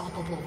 Unstoppable.